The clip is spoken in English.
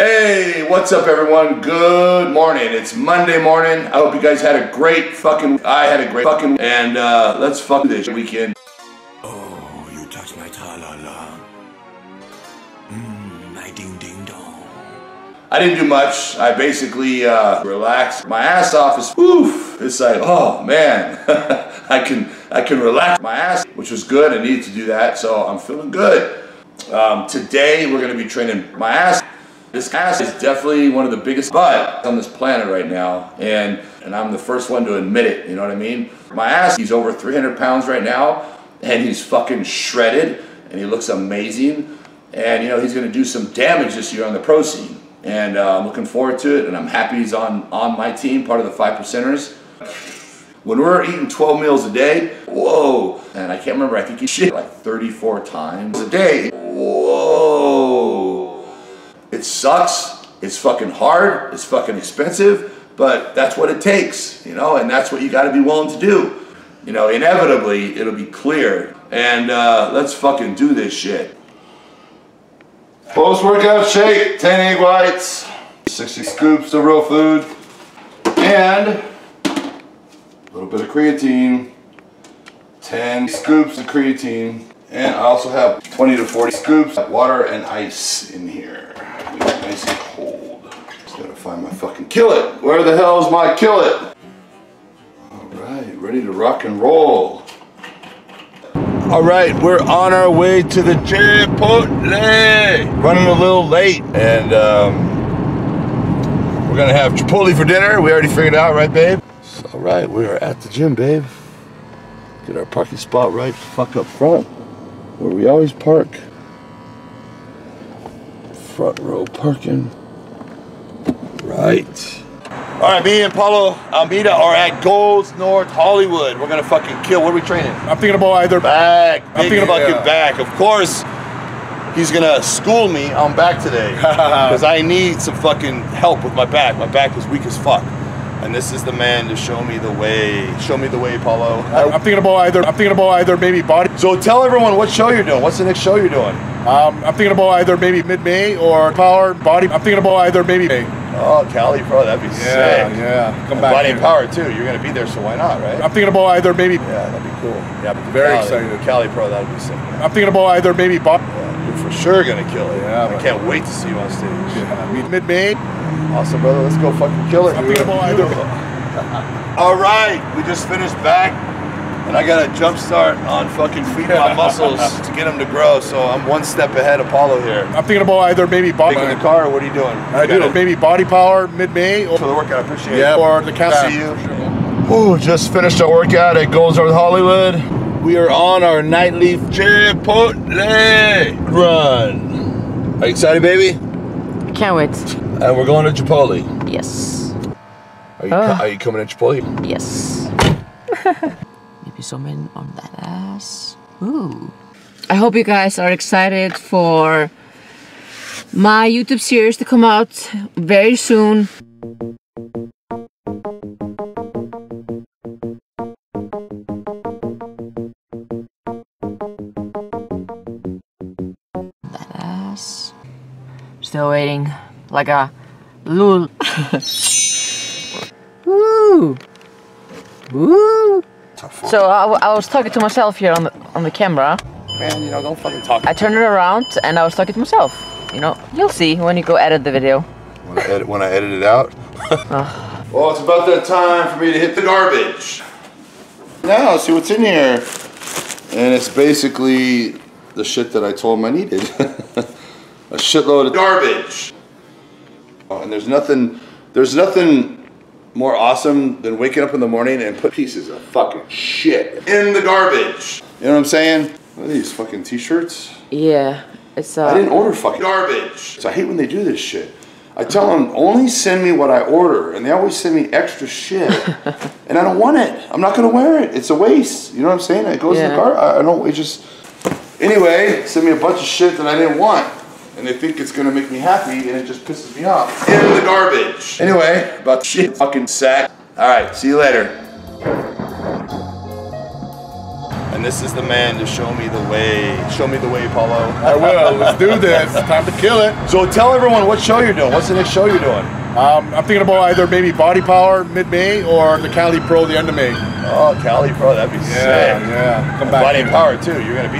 Hey, what's up everyone? Good morning. It's Monday morning. I hope you guys had a great fucking, I had a great fucking, and uh, let's fuck this weekend. Oh, you touch my ta-la-la. Mmm, my ding-ding-dong. I didn't do much. I basically uh, relaxed my ass off. Is oof. It's like, oh man, I can I can relax my ass, which was good. I needed to do that, so I'm feeling good. Um, today we're gonna be training my ass. This ass is definitely one of the biggest butts on this planet right now, and and I'm the first one to admit it. You know what I mean? My ass, he's over 300 pounds right now, and he's fucking shredded, and he looks amazing. And you know he's gonna do some damage this year on the pro scene and uh, I'm looking forward to it. And I'm happy he's on on my team, part of the five percenters. When we're eating 12 meals a day, whoa! And I can't remember. I think he shit like 34 times a day. Whoa! It sucks. It's fucking hard. It's fucking expensive. But that's what it takes, you know. And that's what you got to be willing to do. You know, inevitably it'll be clear. And uh, let's fucking do this shit. Post-workout shake, 10 egg whites, 60 scoops of real food, and a little bit of creatine, 10 scoops of creatine, and I also have 20 to 40 scoops of water and ice in here. Make it nice and cold. Just gotta find my fucking kill it. Where the hell is my kill it? All right, ready to rock and roll. All right, we're on our way to the Chipotle. Running a little late, and um, we're gonna have Chipotle for dinner. We already figured out, right, babe? All right, we are at the gym, babe. Get our parking spot right fuck up front, where we always park. Front row parking. Right. All right, me and Paulo Almeida are at Gold's North Hollywood. We're gonna fucking kill. What are we training? I'm thinking about either Back. I'm thinking about get getting back. Of course, he's gonna school me on back today because I need some fucking help with my back. My back is weak as fuck, and this is the man to show me the way. Show me the way, Paulo. I'm thinking about either I'm thinking about either maybe body So tell everyone what show you're doing. What's the next show you're doing? Um, I'm thinking about either maybe mid May or power body I'm thinking about either maybe May. Oh, Cali Pro, that'd be Yeah, sick. yeah. Come And back. Body here. and Power too. You're gonna be there, so why not, right? I'm thinking about either maybe Yeah, that'd be cool. Yeah, but Very Cali, excited. Cali Pro, that'd be sick. man. I'm thinking about either maybe body Yeah, you're for sure gonna kill it. Yeah, I can't wait to see you on stage. mid May. Awesome, brother. Let's go fucking kill it. I'm dude. thinking about either All right, we just finished back, and I got a jump start on fucking feeding my muscles to get them to grow. So I'm one step ahead of Paulo here. I'm thinking about either maybe body Taking the car, or what are you doing? I do maybe body power mid May or For the workout, I appreciate yeah, it. or the count. See you. Ooh, just finished our workout at Gold's North Hollywood. We are on our nightly Chipotle run. Are you excited, baby? Can't wait. And we're going to Chipotle. Yes. Are you, Ah. are you coming to Chipotle? Yes. Maybe zoom on that ass. Ooh. I hope you guys are excited for my YouTube series to come out very soon. That ass. Still waiting like a lul. Woo! Woo! So I, w- I was talking to myself here on the on the camera. Man, you know, don't fucking talk. I turned it around and I was talking to myself. You know, you'll see when you go edit the video. When I edit, when I edit it out. well, it's about that time for me to hit the garbage. Now, see what's in here. And it's basically the shit that I told him I needed. a shitload of garbage. Oh, And there's nothing, there's nothing more awesome than waking up in the morning and put pieces of fucking shit in the garbage. You know what I'm saying? What are these fucking t-shirts? Yeah, it's I didn't uh. order fucking garbage. So I hate when they do this shit. I tell them only send me what I order, and they always send me extra shit, and I don't want it. I'm not gonna wear it. It's a waste. You know what I'm saying? It goes in the Yeah. car. I don't. It just. Anyway, send me a bunch of shit that I didn't want, and they think it's gonna make me happy, and it just pisses me off. In the garbage. Anyway, about the shit fucking sack. All right, see you later. And and this is the man to show me the way. Show me the way, Paulo. I will. Let's do this. Time to kill it. So tell everyone what show you're doing. What's the next show you're doing? Um, I'm thinking about either maybe Body Power mid-May or the Cali Pro the end of May. Oh, Cali Pro, that'd be Yeah, sick. yeah. Come And back. Body and Power too. You're gonna be